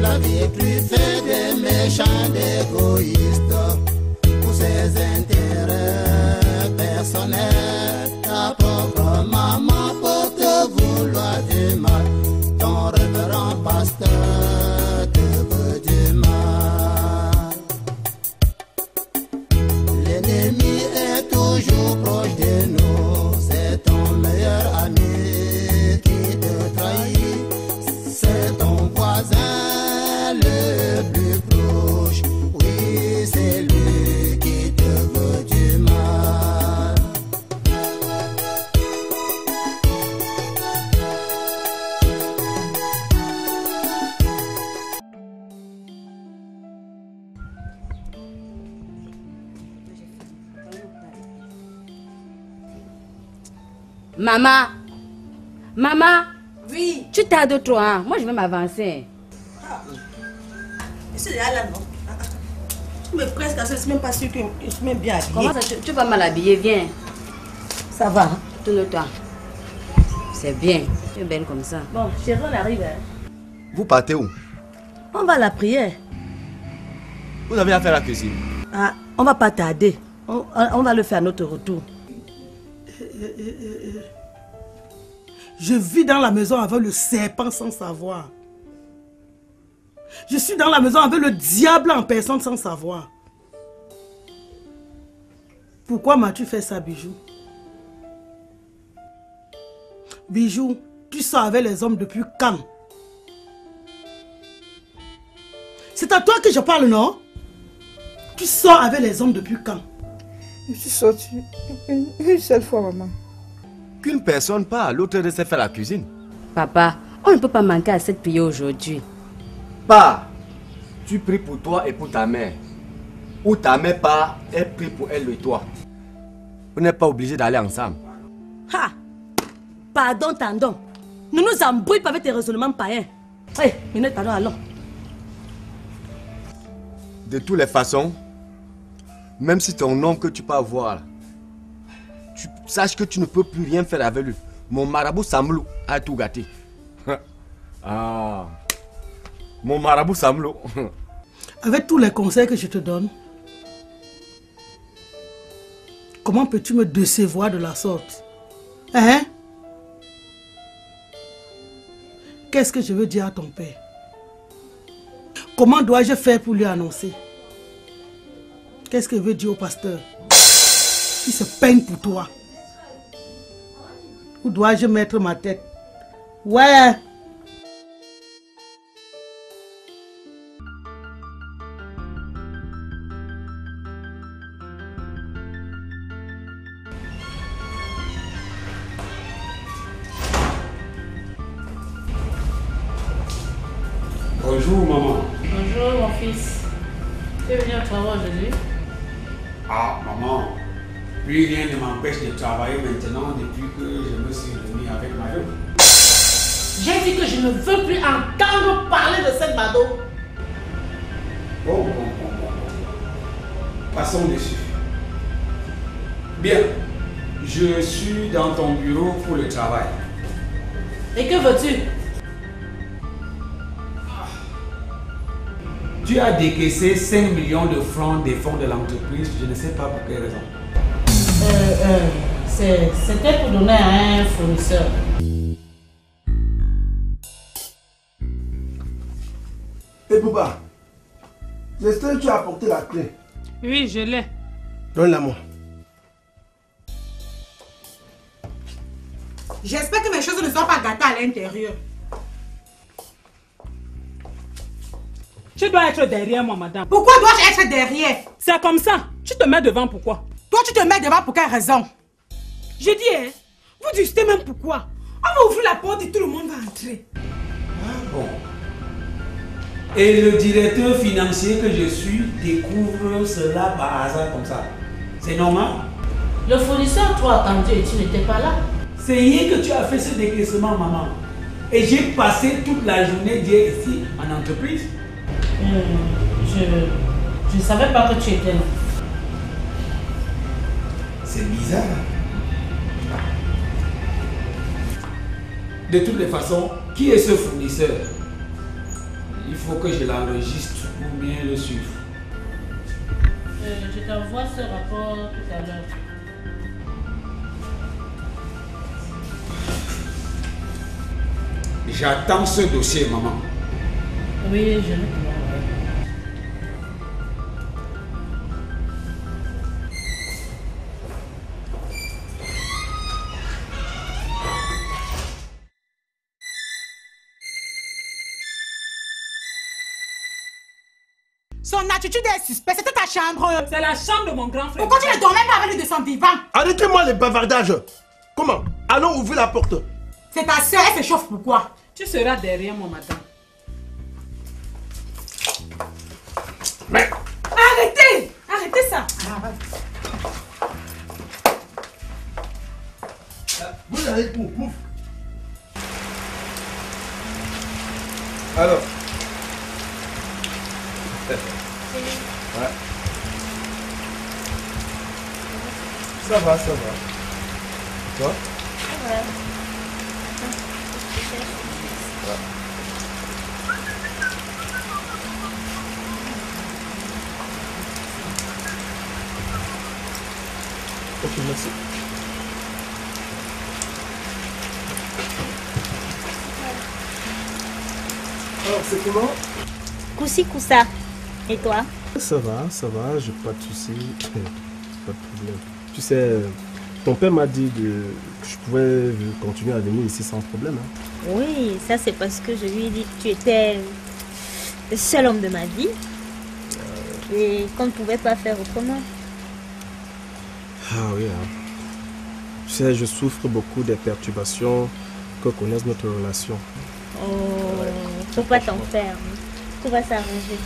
La vie plus faite des méchants égoïstes pour ses intérêts personnels. Maman Maman Oui. Tu tardes trop, hein Moi, je vais m'avancer. C'est là, là, non? Ah, ah. Tu me presses je suis même pas sûr que je suis même bien habillée. Comment ça, tu, tu vas mal habiller Viens. Ça va hein? Tourne-toi. C'est bien. Tu es belle comme ça. Bon, chérie, on arrive. hein. Vous partez où? On va à la prière. Vous avez à faire la cuisine. Ah, on va pas tarder. On, on va le faire à notre retour. Je vis dans la maison avec le serpent sans savoir. Je suis dans la maison avec le diable en personne sans savoir. Pourquoi m'as-tu fait ça, Bijou? Bijou, tu sors avec les hommes depuis quand? C'est à toi que je parle, non? Tu sors avec les hommes depuis quand? Je suis sortie une, une seule fois, maman. Qu'une personne part, l'autre de faire la cuisine. Papa, on ne peut pas manquer à cette prière aujourd'hui. Pas. Tu pries pour toi et pour ta mère. Ou ta mère part, elle prie pour elle et toi. Vous n'êtes pas obligé d'aller ensemble. Ha Pardon, tendon. Ne nous embrouille pas avec tes raisonnements païens. Hé, minute, pardon, allons. De toutes les façons, même si ton nom que tu peux avoir, tu saches que tu ne peux plus rien faire avec lui. Mon marabout Samlou a tout gâté. ah. Mon marabout Samlou. Avec tous les conseils que je te donne, comment peux-tu me décevoir de la sorte? Hein? Qu'est-ce que je veux dire à ton père? Comment dois-je faire pour lui annoncer? Qu'est-ce que veut dire au pasteur? Il se peigne pour toi. Où dois-je mettre ma tête? Ouais le travail. Et que veux-tu? Tu as décaissé 5 millions de francs des fonds de l'entreprise, je ne sais pas pour quelle raison. euh, euh, c'est- C'était pour donner à un fournisseur. Et Bouba, J'espère que tu as apporté la clé. Oui, je l'ai. Donne-la moi. J'espère que mes choses ne sont pas gâtées à l'intérieur. Tu dois être derrière moi, madame. Pourquoi dois-je être derrière? C'est comme ça. Tu te mets devant pourquoi? Toi, tu te mets devant pour quelle raison? J'ai dit, hein, vous discutez même pourquoi? On va ouvrir la porte et tout le monde va entrer. Bon. Et le directeur financier que je suis découvre cela par hasard comme ça. C'est normal? Le fournisseur toi attendu et tu n'étais pas là. C'est hier que tu as fait ce décaissement, maman. Et j'ai passé toute la journée d'hier ici en entreprise. Euh, je ne savais pas que tu étais là. C'est bizarre. De toutes les façons, qui est ce fournisseur? Il faut que je l'enregistre pour bien le suivre. Euh, je t'envoie ce rapport tout à l'heure. J'attends ce dossier, maman. Oui, je l'envoyer. Son attitude est suspecte. C'était ta chambre. C'est la chambre de mon grand frère. Pourquoi tu ne dormais pas avec lui de son vivant Arrêtez-moi les bavardages. Comment? Allons ouvrir la porte. C'est ta soeur, elle se chauffe pourquoi Tu seras derrière moi, madame. Mais Arrêtez Arrêtez ça Vous allez où Ouvre. Alors. Ouais. Ça va, ça va. Toi? Ok, merci. Alors, c'est comment Coussi coussa. Et toi? Ça va, ça va, j'ai pas de soucis. pas de problème. Tu sais, ton père m'a dit de, que je pouvais continuer à venir ici sans problème. hein. Oui, ça c'est parce que je lui ai dit que tu étais le seul homme de ma vie. Et qu'on ne pouvait pas faire autrement. Ah oui, hein. Tu sais, je souffre beaucoup des perturbations que connaissent notre relation. Oh, faut pas t'en faire. Tout va s'arranger.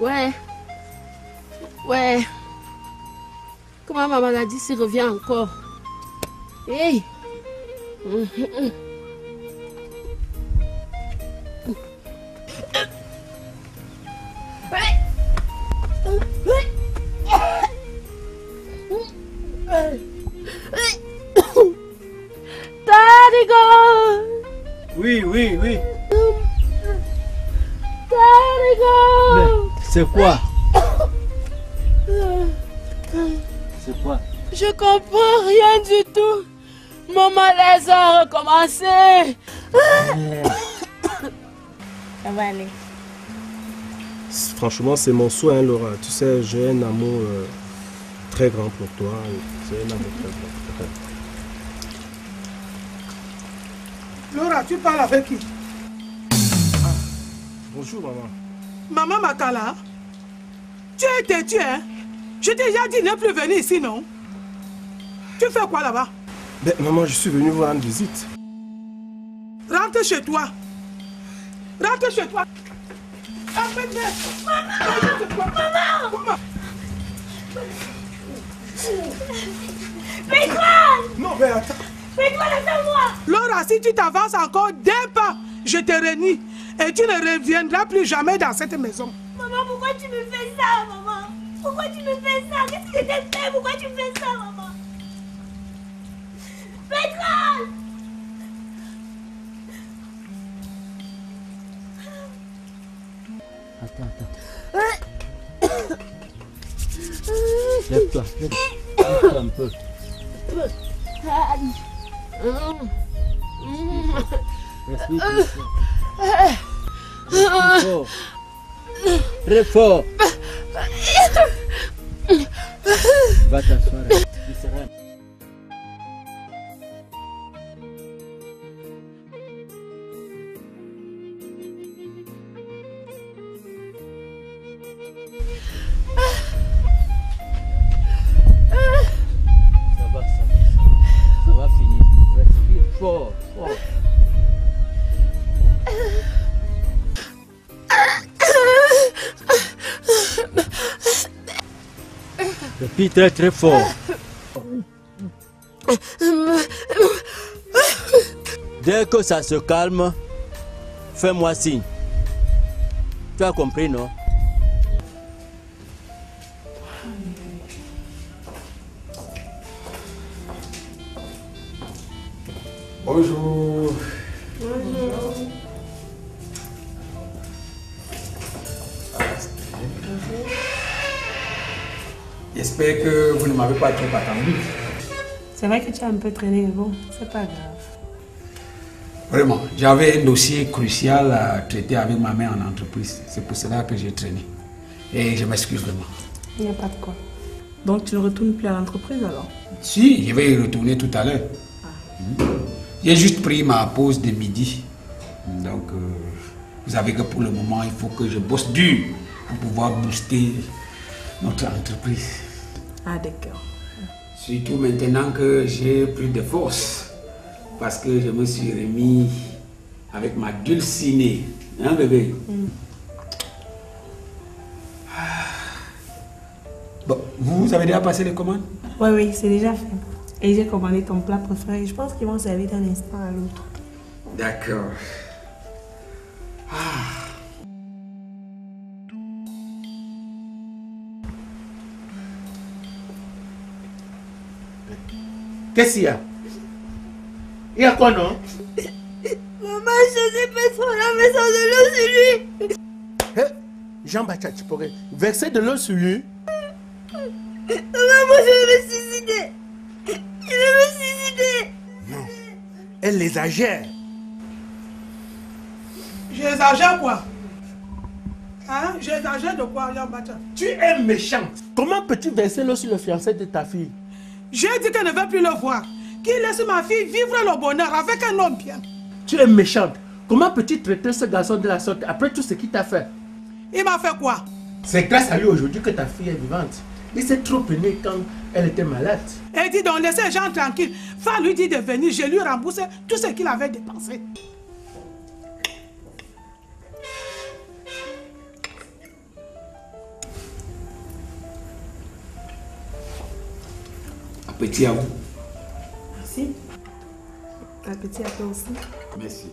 Ouais. Ouais. Comment ma maladie s'y revient encore? Hey. Quoi C'est quoi Je comprends rien du tout. Mon malaise a recommencé. Ça va aller. Franchement, c'est mon souhait, hein, Laura. Tu sais, j'ai un amour euh, très grand pour toi. C'est un amour très grand. Laura, tu parles avec qui? Bonjour, maman. Maman Makala? Tu es têtu, hein Je t'ai déjà dit ne plus venir ici, non Tu fais quoi là-bas? Ben, maman, je suis venu vous rendre visite. Rentre chez toi. Rentre chez toi. Après, Maman Maman Fais-toi Non, mais attends. Fais-toi laisse-moi? Laura, si tu t'avances encore d'un pas, je te renie. Et tu ne reviendras plus jamais dans cette maison. Maman, pourquoi tu me fais ça, maman? Pourquoi tu me fais ça? Qu'est-ce que je t'ai fait? Pourquoi tu me fais ça, maman? Petra Attends, attends. Lève-toi. Lève-toi un peu. Respire fort. Respire fort. Très fort. Très très fort. Dès que ça se calme, fais-moi signe. Tu as compris, non? J'espère que vous ne m'avez pas trop attendu. C'est vrai que tu as un peu traîné, mais bon, c'est pas grave. Vraiment, j'avais un dossier crucial à traiter avec ma mère en entreprise. C'est pour cela que j'ai traîné. Et je m'excuse vraiment. Il n'y a pas de quoi. Donc tu ne retournes plus à l'entreprise alors? Si, je vais y retourner tout à l'heure. Hmm. J'ai juste pris ma pause de midi. Donc, euh, vous savez que pour le moment, il faut que je bosse dur pour pouvoir booster notre entreprise. Ah d'accord. Surtout maintenant que j'ai plus de force. Parce que je me suis remis avec ma dulcinée. Hein, bébé? Bon, vous avez déjà passé les commandes? Oui, oui, c'est déjà fait. Et j'ai commandé ton plat préféré. Je pense qu'ils vont servir d'un instant à l'autre. D'accord. Qu'est-ce qu'il y a Il y a quoi, non? Maman, je pas trop la maison de l'eau sur lui. Hein? Jean-Baptiste, tu pourrais verser de l'eau sur lui Maman, moi, je vais me suicider. Je vais me suicider. Elle exagère. J'exagère quoi? Hein? J'exagère de quoi, Jean-Baptiste Tu es méchante. Comment peux-tu verser l'eau sur le fiancé de ta fille? J'ai dit qu'elle ne veut plus le voir. Qu'il laisse ma fille vivre le bonheur avec un homme bien. Tu es méchante. Comment peux-tu traiter ce garçon de la sorte après tout ce qu'il t'a fait? Il m'a fait quoi? C'est grâce à lui aujourd'hui que ta fille est vivante. Il s'est trop peiné quand elle était malade. Elle dit donc laissez Jean tranquille. Va lui dire de venir, je lui rembourse tout ce qu'il avait dépensé. Appétit à vous. Merci. Appétit à toi aussi. Merci.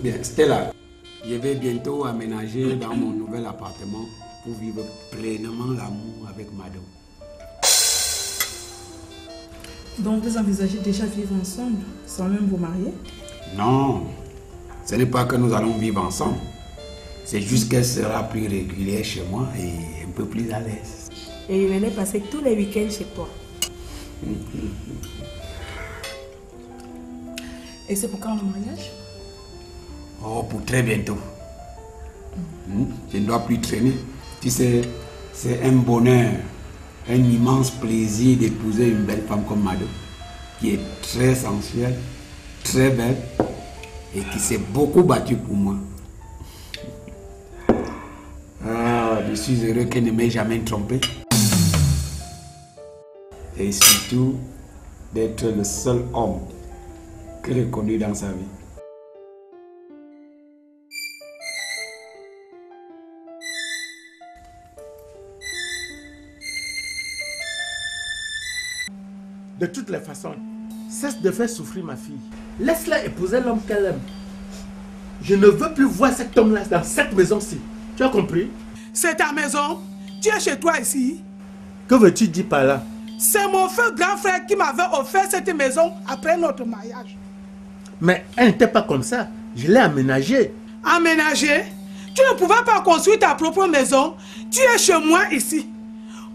Bien, Stella, je vais bientôt aménager dans mon nouvel appartement pour vivre pleinement l'amour avec madame. Donc vous envisagez déjà vivre ensemble sans même vous marier? Non, ce n'est pas que nous allons vivre ensemble. C'est juste qu'elle sera plus régulière chez moi et un peu plus à l'aise. Et il venait passer tous les week-ends chez toi. Et c'est pour quand le mariage? Oh, pour très bientôt. Hmm, Je ne dois plus traîner. Tu sais, c'est un bonheur, un immense plaisir d'épouser une belle femme comme Mado, qui est très sensuelle, très belle et qui s'est beaucoup battue pour moi. Ah, je suis heureux qu'elle ne m'ait jamais trompé. Et surtout, d'être le seul homme qu'elle ait connu dans sa vie. De toutes les façons, cesse de faire souffrir ma fille. Laisse-la épouser l'homme qu'elle aime. Je ne veux plus voir cet homme-là dans cette maison-ci. Tu as compris? C'est ta maison. Tu es chez toi ici. Que veux-tu dire par là? C'est mon feu grand frère qui m'avait offert cette maison après notre mariage. Mais elle n'était pas comme ça. Je l'ai aménagée. Aménagé Tu ne pouvais pas construire ta propre maison. Tu es chez moi ici.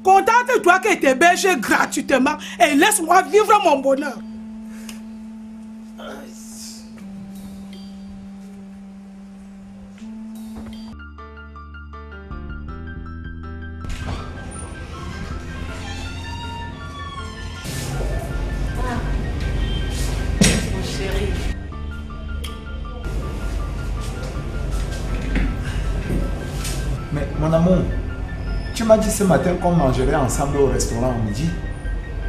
Contente-toi que t'héberge gratuitement et laisse-moi vivre mon bonheur. Mon amour, m'as dit ce matin qu'on mangerait ensemble au restaurant au midi.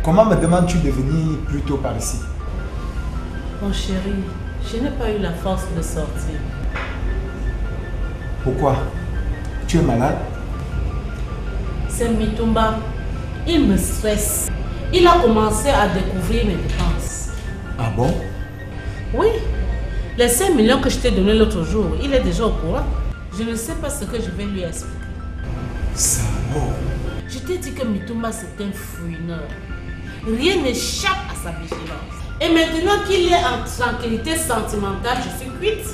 Comment me demandes-tu de venir plus tôt par ici? Mon chéri, je n'ai pas eu la force de sortir. Pourquoi? Tu es malade? C'est Mitumba. Il me stresse. Il a commencé à découvrir mes dépenses. Ah bon? Oui. Les 5 millions que je t'ai donnés l'autre jour, il est déjà au courant. Je ne sais pas ce que je vais lui expliquer. Je t'ai dit que Mitumba c'est un fouineur. Rien n'échappe à sa vigilance. Et maintenant qu'il est en tranquillité sentimentale, je suis cuite.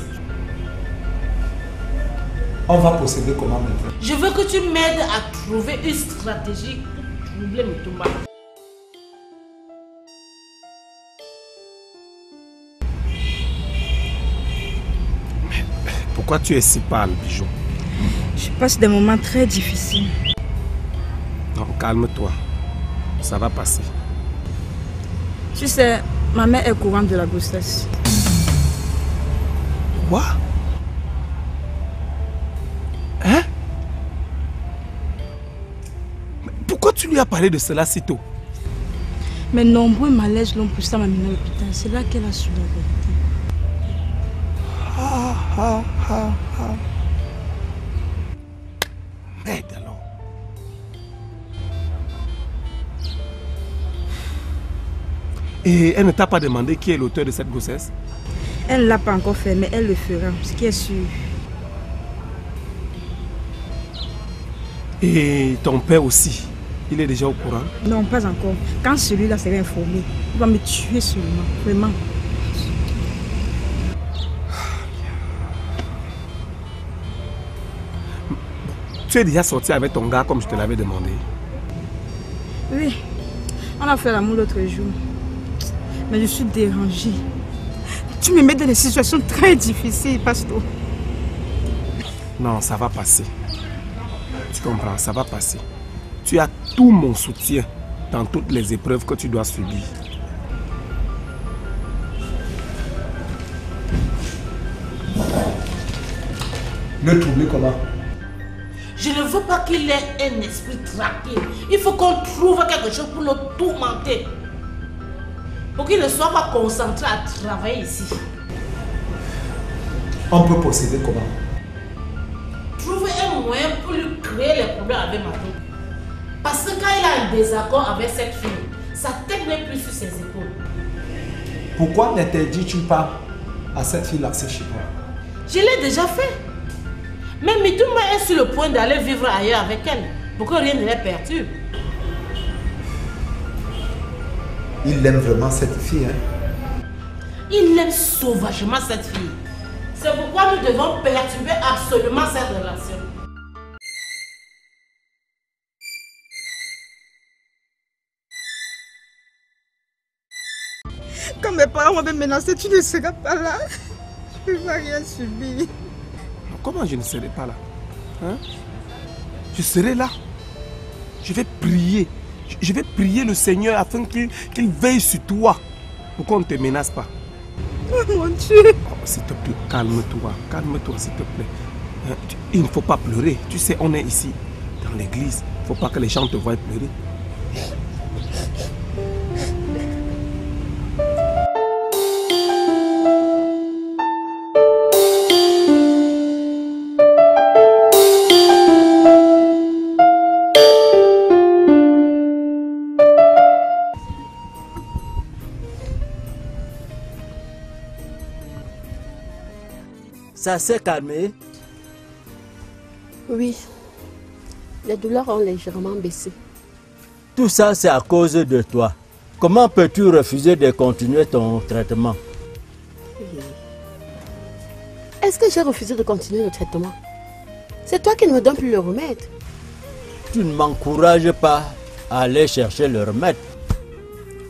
On va procéder comment maintenant? Je veux que tu m'aides à trouver une stratégie pour troubler Mitumba. Pourquoi tu es si pâle, Bijou? Je passe des moments très difficiles. Calme-toi. Ça va passer. Tu sais, ma mère est courante de la grossesse. Quoi? Hein? Mais Pourquoi tu lui as parlé de cela si tôt? Mes nombreux malaises l'ont poussée à m'amener à l'hôpital. C'est là qu'elle a su la vérité. Ah, ah, ah, Et elle ne t'a pas demandé qui est l'auteur de cette grossesse Elle ne l'a pas encore fait, mais elle le fera, ce qui est sûr. Et ton père aussi Il est déjà au courant Non, pas encore. Quand celui-là sera informé, il va me tuer seulement. Vraiment. Tu es déjà sorti avec ton gars comme je te l'avais demandé Oui, on a fait l'amour l'autre jour. Mais je suis dérangée. Tu me mets dans des situations très difficiles, Pasto. Non, ça va passer. Tu comprends, ça va passer. Tu as tout mon soutien dans toutes les épreuves que tu dois subir. Le troubler comment? Je ne veux pas qu'il ait un esprit tranquille. Il faut qu'on trouve quelque chose pour le tourmenter. Pour qu'il ne soit pas concentré à travailler ici. On peut procéder comment? Trouver un moyen pour lui créer les problèmes avec Matou. Parce que quand il a un désaccord avec cette fille, sa tête n'est plus sur ses épaules. Pourquoi n'interdis-tu pas à cette fille l'accès chez toi? Je l'ai déjà fait. Mais Mitouma est sur le point d'aller vivre ailleurs avec elle. Pour que rien ne les perturbe. Il aime vraiment cette fille, hein Il aime sauvagement cette fille. C'est pourquoi nous devons perturber absolument cette relation. Quand mes parents m'avaient menacé, tu ne seras pas là. Je ne vais rien subir. Comment je ne serai pas là Hein? Je serai là. Je vais prier. Je- vais prier le Seigneur afin qu'il veille sur toi pour qu'on ne te menace pas. Oh mon Dieu. Oh, s'il te plaît, calme-toi. Calme-toi, s'il te plaît. Hein, Il ne faut pas pleurer. Tu sais, on est ici, dans l'église. Il ne faut pas que les gens te voient pleurer. Ça s'est calmé Oui. Les douleurs ont légèrement baissé. Tout ça, c'est à cause de toi. Comment peux-tu refuser de continuer ton traitement? Est-ce que j'ai refusé de continuer le traitement? C'est toi qui ne me donnes plus le remède. Tu ne m'encourages pas à aller chercher le remède.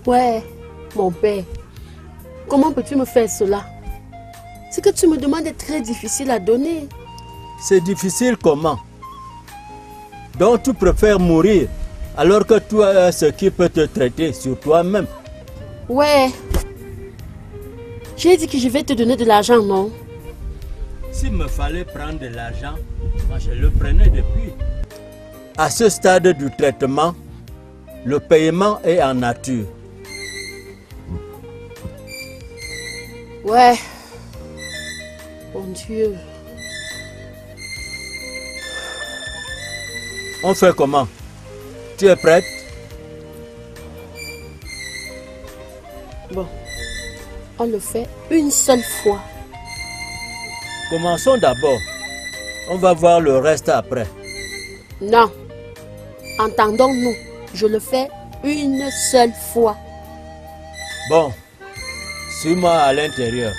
Ouais, mon père. Comment peux-tu me faire cela? Ce que tu me demandes est très difficile à donner. C'est difficile comment? Donc tu préfères mourir alors que tu as ce qui peut te traiter sur toi-même. Ouais. J'ai dit que je vais te donner de l'argent, non? S'il me fallait prendre de l'argent, moi je le prenais depuis. À ce stade du traitement, le paiement est en nature. Ouais. Mon Dieu. On fait comment? Tu es prête? Bon. On le fait une seule fois. Commençons d'abord. On va voir le reste après. Non. Entendons-nous. Je le fais une seule fois. Bon, suis-moi à l'intérieur.